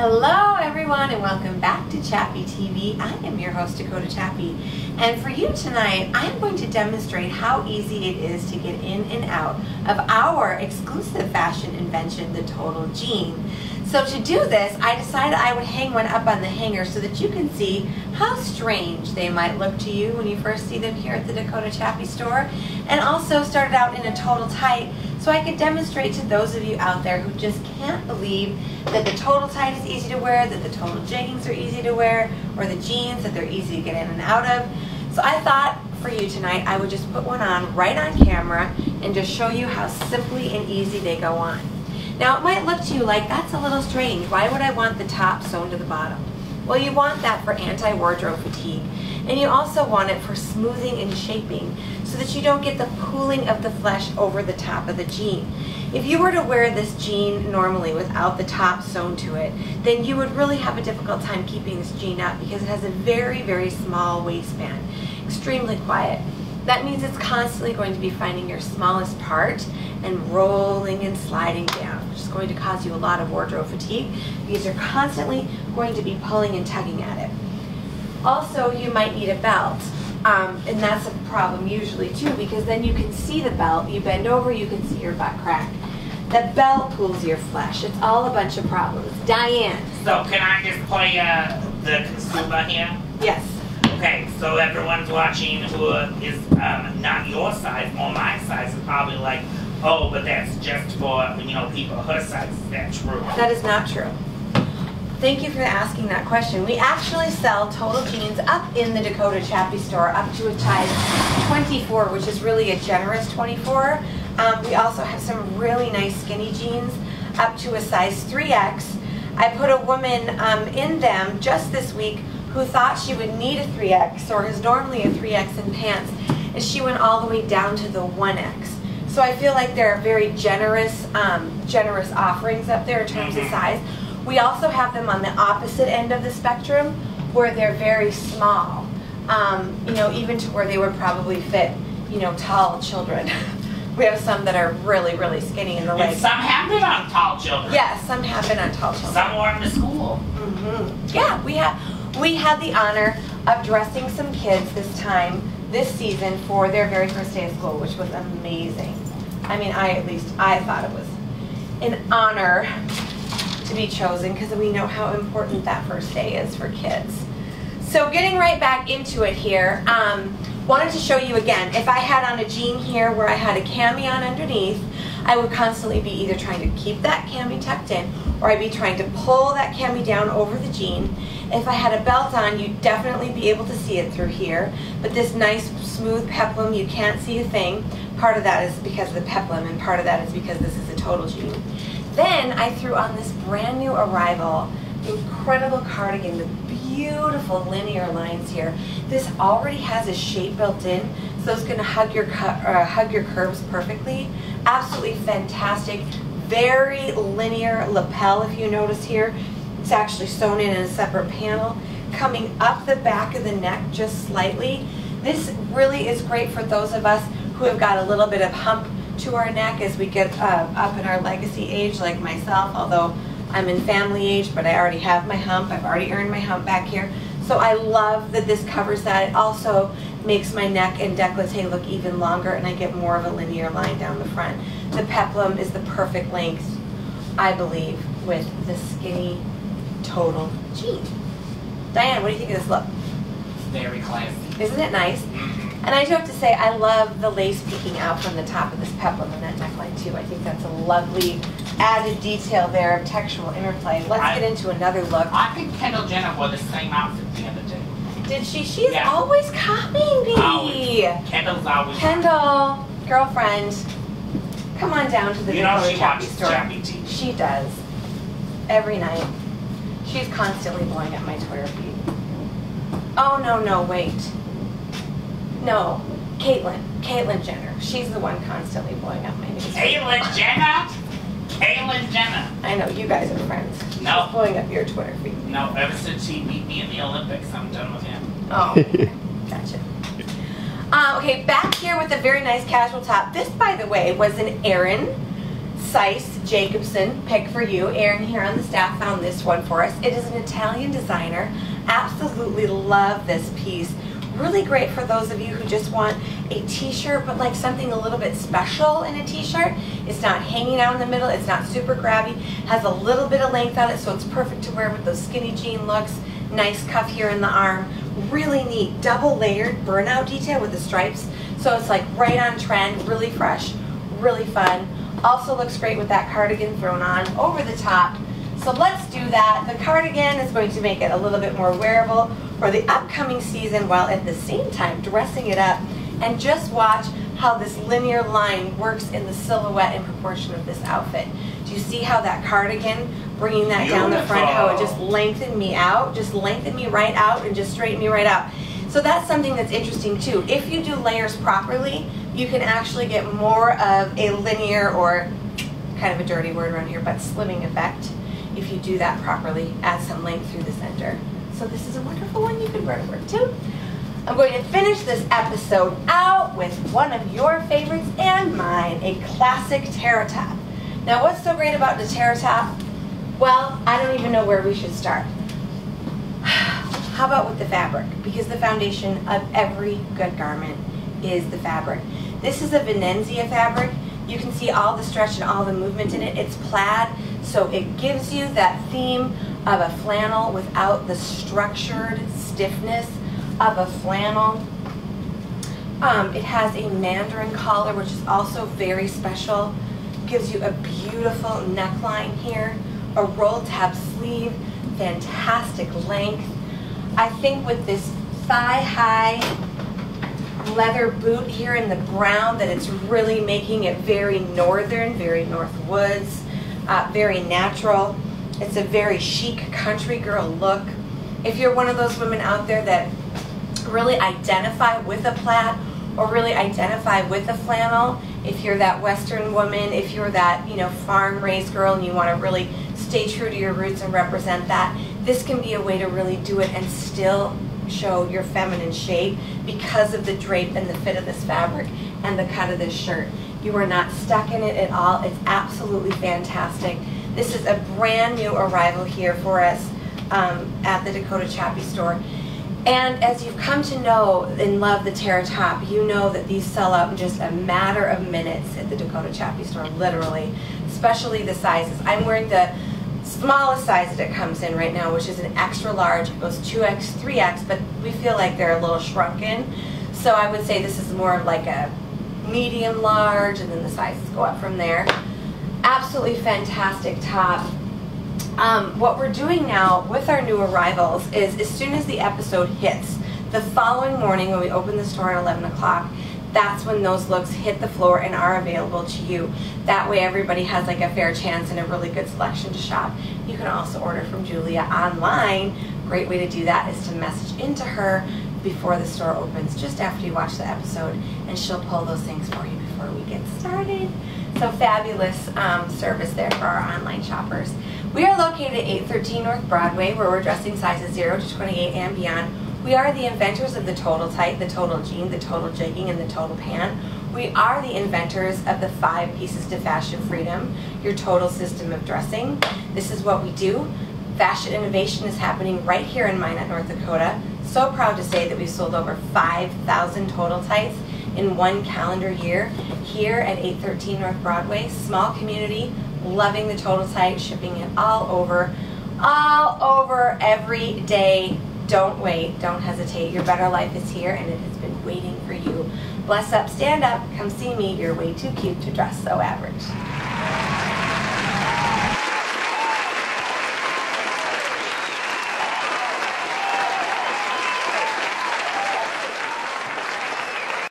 Hello everyone and welcome back to Chappy TV. I am your host Dakota Chappy and for you tonight I'm going to demonstrate how easy it is to get in and out of our exclusive fashion invention, the Total Jean. So to do this I decided I would hang one up on the hanger so that you can see how strange they might look to you when you first see them here at the Dakota Chappy store and also started out in a total tight so I could demonstrate to those of you out there who just can't believe that the total tight is easy to wear, that the total jeggings are easy to wear, or the jeans, that they're easy to get in and out of. So I thought for you tonight, I would just put one on right on camera and just show you how simply and easy they go on. Now it might look to you like that's a little strange. Why would I want the top sewn to the bottom? Well, you want that for anti-wardrobe fatigue. And you also want it for smoothing and shaping so that you don't get the pooling of the flesh over the top of the jean. If you were to wear this jean normally without the top sewn to it, then you would really have a difficult time keeping this jean up because it has a very, very small waistband, extremely quiet. That means it's constantly going to be finding your smallest part and rolling and sliding down, which is going to cause you a lot of wardrobe fatigue because you're constantly going to be pulling and tugging at it. Also, you might need a belt. Um, and that's a problem usually too because then you can see the belt, you bend over, you can see your butt crack. The belt pulls your flesh. It's all a bunch of problems. Diane. So can I just play uh, the consumer here? Yes. Okay, so everyone's watching who is um, not your size or my size is probably like, oh, but that's just for, you know, people her size. Is that true? That is not true. Thank you for asking that question. We actually sell total jeans up in the Dakota Chappy store up to a size 24, which is really a generous 24. Um, we also have some really nice skinny jeans up to a size 3X. I put a woman um, in them just this week who thought she would need a 3X or is normally a 3X in pants, and she went all the way down to the 1X. So I feel like there are very generous, um, generous offerings up there in terms of size. We also have them on the opposite end of the spectrum where they're very small, um, you know, even to where they would probably fit, you know, tall children. we have some that are really, really skinny in the And legs. some have been on tall children. Yes, some have been on tall children. Some wore them to school. Mm -hmm. Yeah, we had we had the honor of dressing some kids this time this season for their very first day of school, which was amazing. I mean, I at least I thought it was an honor to be chosen because we know how important that first day is for kids. So getting right back into it here, um, wanted to show you again, if I had on a jean here where I had a cami on underneath, I would constantly be either trying to keep that cami tucked in or I'd be trying to pull that cami down over the jean. If I had a belt on, you'd definitely be able to see it through here, but this nice smooth peplum, you can't see a thing. Part of that is because of the peplum and part of that is because this is a total jean. Then I threw on this brand new arrival, incredible cardigan with beautiful linear lines here. This already has a shape built in, so it's going to hug your uh, hug your curves perfectly. Absolutely fantastic. Very linear lapel, if you notice here. It's actually sewn in in a separate panel. Coming up the back of the neck just slightly. This really is great for those of us who have got a little bit of hump to our neck as we get uh, up in our legacy age, like myself, although I'm in family age, but I already have my hump. I've already earned my hump back here. So I love that this covers that. It also makes my neck and décolleté look even longer and I get more of a linear line down the front. The peplum is the perfect length, I believe, with the skinny total jean. Diane, what do you think of this look? Very classy. Isn't it nice? And I do have to say, I love the lace peeking out from the top of this peplum and that neckline too. I think that's a lovely added detail there of textural interplay. Let's I- get into another look. I think Kendall Jenner wore the same outfit the other day. Did she? She's Yeah. always copying me. Always. Kendall's always. Kendall, girlfriend, come on down to the You know she Chappy store. Chappy She does. Every night. She's constantly blowing up my Twitter feed. Oh, no, no, wait. No, Caitlyn. Caitlyn Jenner. She's the one constantly blowing up my news. Caitlyn Jenner? Caitlyn Jenner. I know, you guys are friends. No. She's blowing up your Twitter feed. No, ever since he beat me in the Olympics, I'm done with him. Oh, gotcha. Uh, okay, back here with a very nice casual top. This, by the way, was an Erin Seiss Jacobson pick for you. Aaron here on the staff found this one for us. It is an Italian designer. Absolutely love this piece. Really great for those of you who just want a t-shirt, but like something a little bit special in a t-shirt. It's not hanging out in the middle. It's not super grabby. Has a little bit of length on it, so it's perfect to wear with those skinny jean looks. Nice cuff here in the arm. Really neat, double layered burnout detail with the stripes. So it's like right on trend, really fresh, really fun. Also looks great with that cardigan thrown on over the top. So let's do that. The cardigan is going to make it a little bit more wearable for the upcoming season while at the same time dressing it up. And just watch how this linear line works in the silhouette and proportion of this outfit. Do you see how that cardigan, bringing that down the front, how it just lengthened me out, just lengthened me right out and just straightened me right out. So that's something that's interesting too. If you do layers properly, you can actually get more of a linear or kind of a dirty word around here, but slimming effect if you do that properly. Add some length through the center. So this is a wonderful one you can wear to work too. I'm going to finish this episode out with one of your favorites and mine, a classic Terra top. Now what's so great about the Terra top? Well, I don't even know where we should start. How about with the fabric? Because the foundation of every good garment is the fabric. This is a Venezia fabric. You can see all the stretch and all the movement in it. It's plaid, so it gives you that theme of a flannel without the structured stiffness of a flannel. Um, it has a mandarin collar, which is also very special. Gives you a beautiful neckline here, a roll tab sleeve, fantastic length. I think with this thigh-high leather boot here in the brown that it's really making it very northern, very north woods, uh, very natural. It's a very chic country girl look. If you're one of those women out there that really identify with a plaid or really identify with a flannel, if you're that western woman, if you're that, you know, farm raised girl and you want to really stay true to your roots and represent that, this can be a way to really do it and still show your feminine shape because of the drape and the fit of this fabric and the cut of this shirt. You are not stuck in it at all. It's absolutely fantastic. This is a brand new arrival here for us um, at the Dakota Chappy store. And as you've come to know and love the Terra Top, you know that these sell out in just a matter of minutes at the Dakota Chappy store, literally, especially the sizes. I'm wearing the smallest size that it comes in right now, which is an extra large. It goes 2X, 3X, but we feel like they're a little shrunken. So I would say this is more like a medium large, and then the sizes go up from there. Absolutely fantastic top. Um, what we're doing now with our new arrivals is as soon as the episode hits, the following morning when we open the store at 11 o'clock, that's when those looks hit the floor and are available to you. That way everybody has like a fair chance and a really good selection to shop. You can also order from Julia online. Great way to do that is to message into her before the store opens, just after you watch the episode, and she'll pull those things for you before we get started. So fabulous um, service there for our online shoppers. We are located at 813 North Broadway, where we're dressing sizes 0 to 28 and beyond we are the inventors of the total tight, the total jean, the total jegging, and the total pant. We are the inventors of the five pieces to fashion freedom, your total system of dressing. This is what we do. Fashion innovation is happening right here in Minot, North Dakota. So proud to say that we've sold over 5,000 total tights in one calendar year here at 813 North Broadway. Small community, loving the total tight, shipping it all over, all over every day don't wait. Don't hesitate. Your better life is here and it has been waiting for you. Bless up, stand up, come see me. You're way too cute to dress so average.